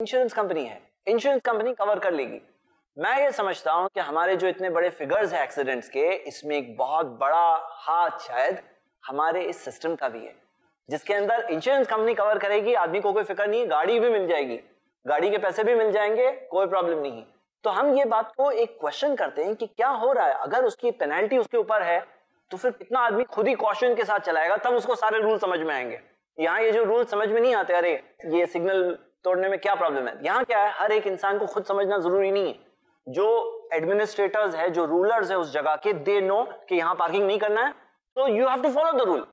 Insurance company है। Insurance company cover कर लेगी। मैं ये समझता हूँ कि हमारे जो इतने बड़े फिगर्स हैं एक्सीडेंट्स के, इसमें एक बहुत बड़ा हाथ शायद हमारे इस सिस्टम का भी है। जिसके अंदर इंश्योरेंस कंपनी कवर करेगी, आदमी को कोई फ़िक्र नहीं है, गाड़ी भी मिल जाएगी। गाड़ी के पैसे भी मिल जाएँगे, कोई प्रॉब्लम नहीं। तो हम ये बात को एक क्वेश्चन करते हैं कि क्या हो रहा है? अगर उसकी पेनल्टी उसके ऊपर है तो फिर कितना आदमी खुद ही कॉशन के साथ चलाएगा, तब उसको सारे रूल समझ में आएँगे। यहाँ ये जो रूल समझ में नहीं आते, अरे, ये सिग्नल तोड़ने में क्या प्रॉब्लम है? यहाँ क्या है? हर एक इंसान को खुद समझना ज़रूरी नहीं है। जो एडमिनिस्ट्रेटर्स है, जो रूलर्स है उस जगह के दे नो कि यहाँ पार्किंग नहीं करना है। तो you have to follow the rule